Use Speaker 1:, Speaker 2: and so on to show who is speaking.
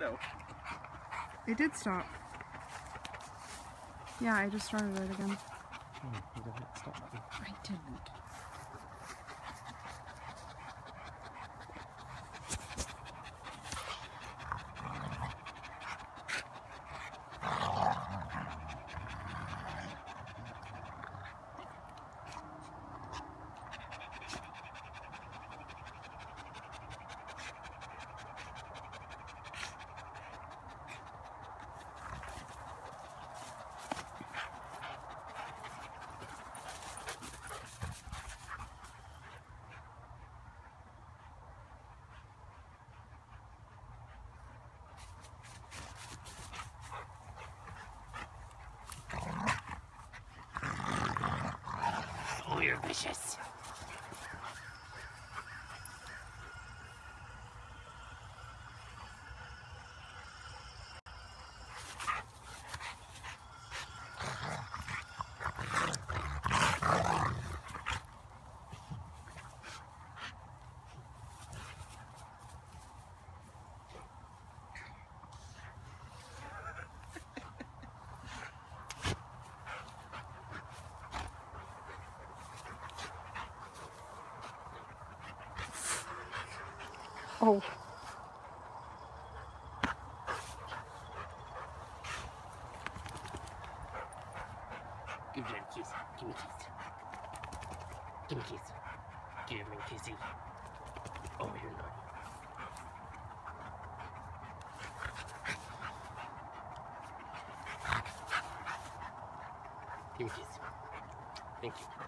Speaker 1: No.
Speaker 2: It did stop. Yeah, I just started it again.
Speaker 1: Hmm, you don't stop.
Speaker 2: I didn't.
Speaker 1: Oh,
Speaker 2: Oh.
Speaker 1: Give me a kiss. Give me a kiss. Give me a kiss. Give me a kissy. Oh, you're naughty. Give me. Thank you.